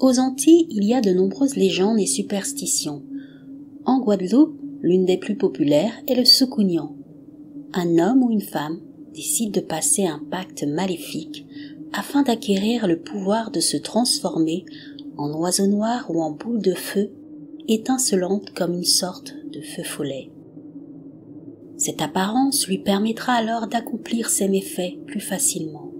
Aux Antilles, il y a de nombreuses légendes et superstitions. En Guadeloupe, l'une des plus populaires est le soukounian. Un homme ou une femme décide de passer un pacte maléfique afin d'acquérir le pouvoir de se transformer en oiseau noir ou en boule de feu étincelante comme une sorte de feu follet. Cette apparence lui permettra alors d'accomplir ses méfaits plus facilement.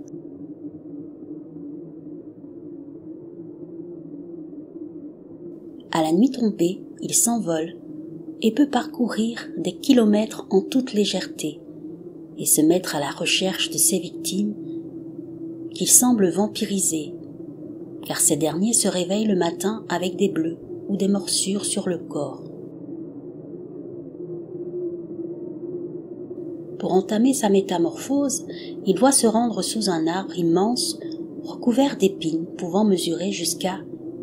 À la nuit tombée, il s'envole et peut parcourir des kilomètres en toute légèreté et se mettre à la recherche de ses victimes qu'il semble vampiriser, car ces derniers se réveillent le matin avec des bleus ou des morsures sur le corps. Pour entamer sa métamorphose, il doit se rendre sous un arbre immense recouvert d'épines pouvant mesurer jusqu'à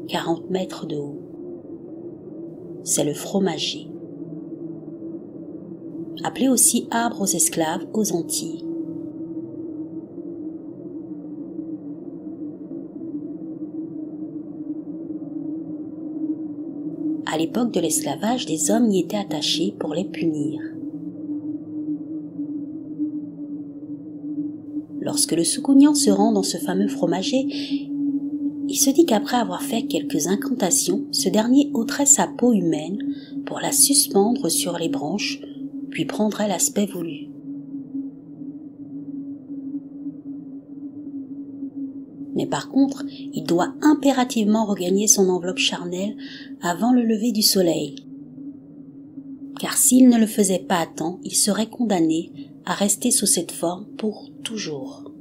40 mètres de haut. C'est le fromager. Appelé aussi arbre aux esclaves aux Antilles. À l'époque de l'esclavage, des hommes y étaient attachés pour les punir. Lorsque le soukounian se rend dans ce fameux fromager, il se dit qu'après avoir fait quelques incantations, ce dernier ôterait sa peau humaine pour la suspendre sur les branches, puis prendrait l'aspect voulu. Mais par contre, il doit impérativement regagner son enveloppe charnelle avant le lever du soleil. Car s'il ne le faisait pas à temps, il serait condamné à rester sous cette forme pour toujours.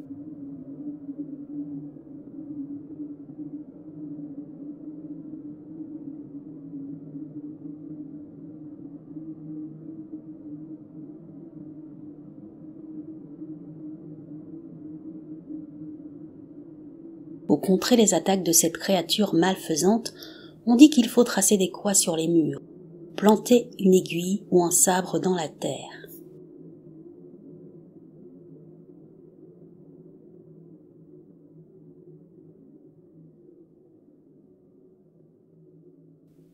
Contrer les attaques de cette créature malfaisante, on dit qu'il faut tracer des croix sur les murs, planter une aiguille ou un sabre dans la terre.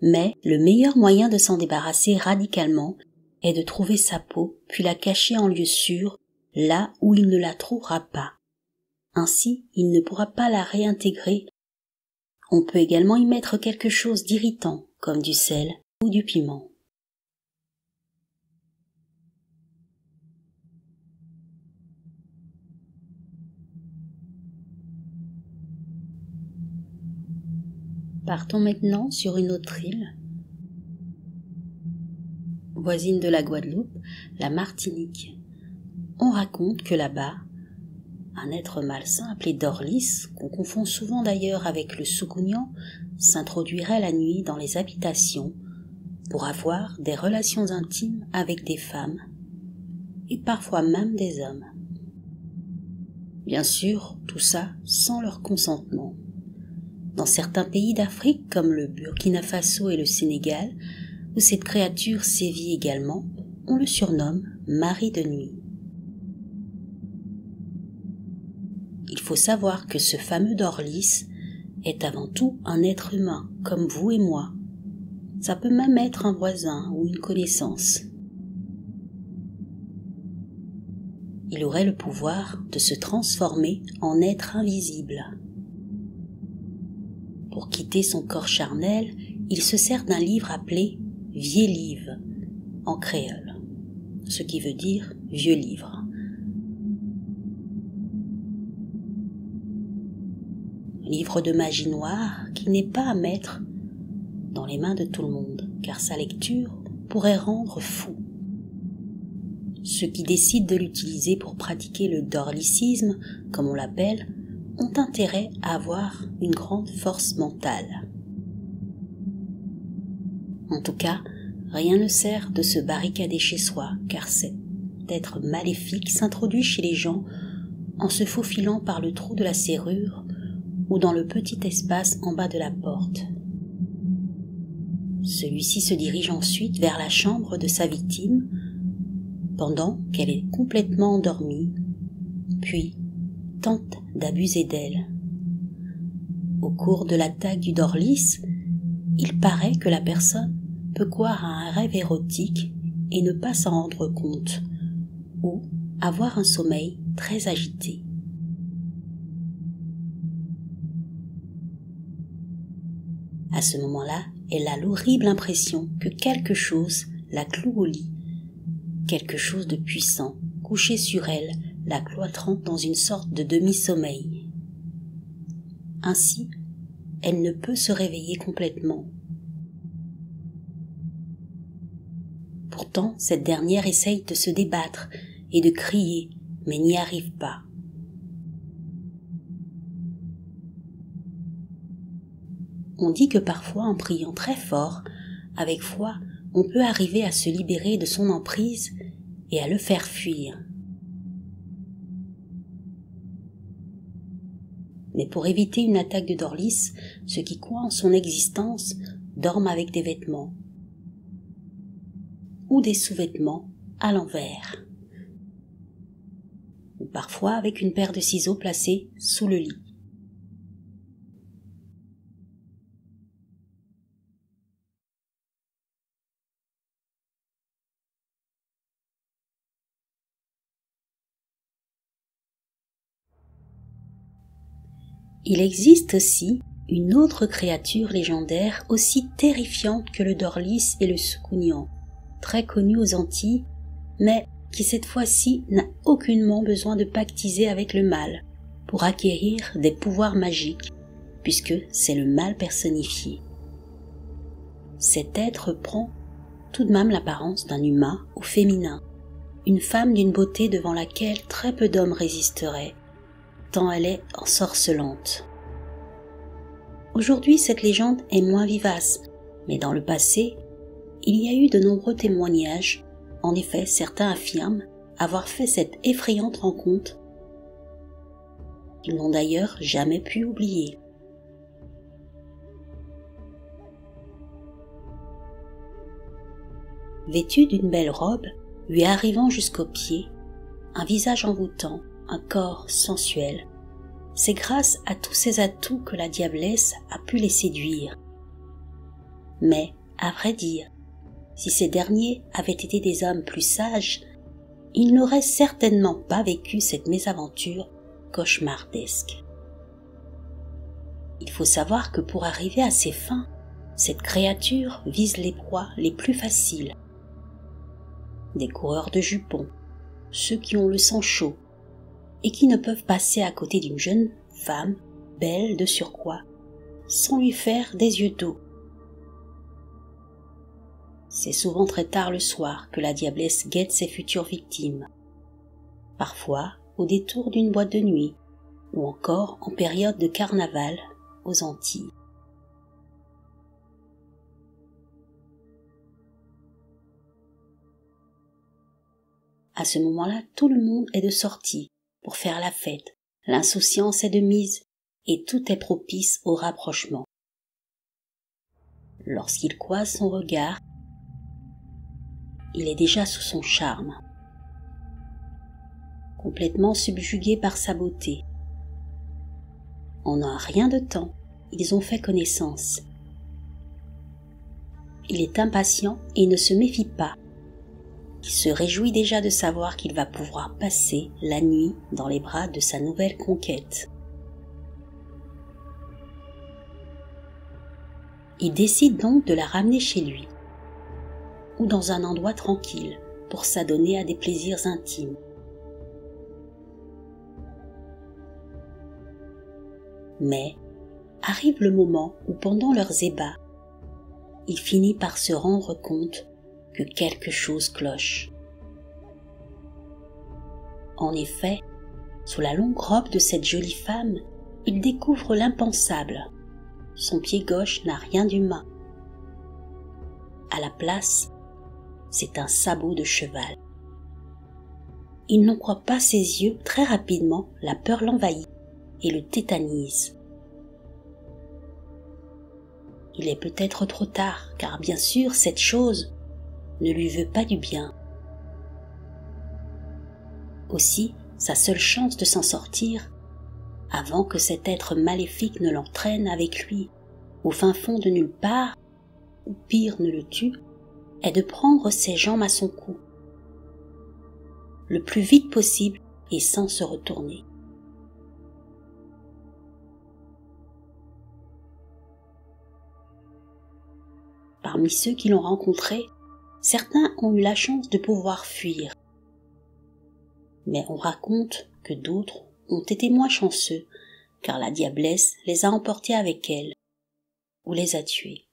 Mais le meilleur moyen de s'en débarrasser radicalement est de trouver sa peau puis la cacher en lieu sûr, là où il ne la trouvera pas. Ainsi, il ne pourra pas la réintégrer. On peut également y mettre quelque chose d'irritant, comme du sel ou du piment. Partons maintenant sur une autre île, voisine de la Guadeloupe, la Martinique. On raconte que là-bas, un être malsain appelé Dorlis, qu'on confond souvent d'ailleurs avec le soukounian, s'introduirait la nuit dans les habitations pour avoir des relations intimes avec des femmes et parfois même des hommes. Bien sûr, tout ça sans leur consentement. Dans certains pays d'Afrique comme le Burkina Faso et le Sénégal, où cette créature sévit également, on le surnomme Marie de nuit. Faut savoir que ce fameux Dorlis est avant tout un être humain, comme vous et moi. Ça peut même être un voisin ou une connaissance. Il aurait le pouvoir de se transformer en être invisible. Pour quitter son corps charnel, il se sert d'un livre appelé Vieux en créole, ce qui veut dire vieux livre. Livre de magie noire qui n'est pas à mettre dans les mains de tout le monde, car sa lecture pourrait rendre fou. Ceux qui décident de l'utiliser pour pratiquer le dorlicisme, comme on l'appelle, ont intérêt à avoir une grande force mentale. En tout cas, rien ne sert de se barricader chez soi, car cet être maléfique s'introduit chez les gens en se faufilant par le trou de la serrure ou dans le petit espace en bas de la porte. Celui-ci se dirige ensuite vers la chambre de sa victime pendant qu'elle est complètement endormie, puis tente d'abuser d'elle. Au cours de l'attaque du Dorlis, il paraît que la personne peut croire à un rêve érotique et ne pas s'en rendre compte, ou avoir un sommeil très agité. À ce moment-là, elle a l'horrible impression que quelque chose la cloue au lit, quelque chose de puissant, couché sur elle, la cloîtrant dans une sorte de demi-sommeil. Ainsi, elle ne peut se réveiller complètement. Pourtant, cette dernière essaye de se débattre et de crier, mais n'y arrive pas. On dit que parfois, en priant très fort, avec foi, on peut arriver à se libérer de son emprise et à le faire fuir. Mais pour éviter une attaque de Dorlis, ceux qui croient en son existence dorment avec des vêtements ou des sous-vêtements à l'envers, ou parfois avec une paire de ciseaux placés sous le lit. Il existe aussi une autre créature légendaire aussi terrifiante que le Dorlis et le Soukounian, très connue aux Antilles, mais qui cette fois-ci n'a aucunement besoin de pactiser avec le mal pour acquérir des pouvoirs magiques, puisque c'est le mal personnifié. Cet être prend tout de même l'apparence d'un humain au féminin, une femme d'une beauté devant laquelle très peu d'hommes résisteraient, tant elle est ensorcelante. Aujourd'hui, cette légende est moins vivace, mais dans le passé, il y a eu de nombreux témoignages. En effet, certains affirment avoir fait cette effrayante rencontre. Ils n'ont d'ailleurs jamais pu oublier. Vêtue d'une belle robe, lui arrivant jusqu'aux pieds, un visage envoûtant, corps sensuel. C'est grâce à tous ces atouts que la diablesse a pu les séduire. Mais, à vrai dire, si ces derniers avaient été des hommes plus sages, ils n'auraient certainement pas vécu cette mésaventure cauchemardesque. Il faut savoir que pour arriver à ses fins, cette créature vise les proies les plus faciles. Des coureurs de jupons, ceux qui ont le sang chaud, et qui ne peuvent passer à côté d'une jeune femme, belle de surcroît, sans lui faire des yeux d'eau. C'est souvent très tard le soir que la diablesse guette ses futures victimes. Parfois au détour d'une boîte de nuit, ou encore en période de carnaval aux Antilles. À ce moment-là, tout le monde est de sortie pour faire la fête, l'insouciance est de mise, et tout est propice au rapprochement. Lorsqu'il croise son regard, il est déjà sous son charme, complètement subjugué par sa beauté. En un rien de temps, ils ont fait connaissance. Il est impatient et ne se méfie pas qui se réjouit déjà de savoir qu'il va pouvoir passer la nuit dans les bras de sa nouvelle conquête. Il décide donc de la ramener chez lui, ou dans un endroit tranquille, pour s'adonner à des plaisirs intimes. Mais arrive le moment où pendant leurs ébats, il finit par se rendre compte que quelque chose cloche. En effet, sous la longue robe de cette jolie femme, il découvre l'impensable. Son pied gauche n'a rien d'humain. À la place, c'est un sabot de cheval. Il n'en croit pas ses yeux, très rapidement, la peur l'envahit et le tétanise. Il est peut-être trop tard, car bien sûr cette chose ne lui veut pas du bien. Aussi, sa seule chance de s'en sortir avant que cet être maléfique ne l'entraîne avec lui au fin fond de nulle part, ou pire ne le tue, est de prendre ses jambes à son cou, le plus vite possible et sans se retourner. Parmi ceux qui l'ont rencontré, certains ont eu la chance de pouvoir fuir. Mais on raconte que d'autres ont été moins chanceux, car la diablesse les a emportés avec elle, ou les a tués.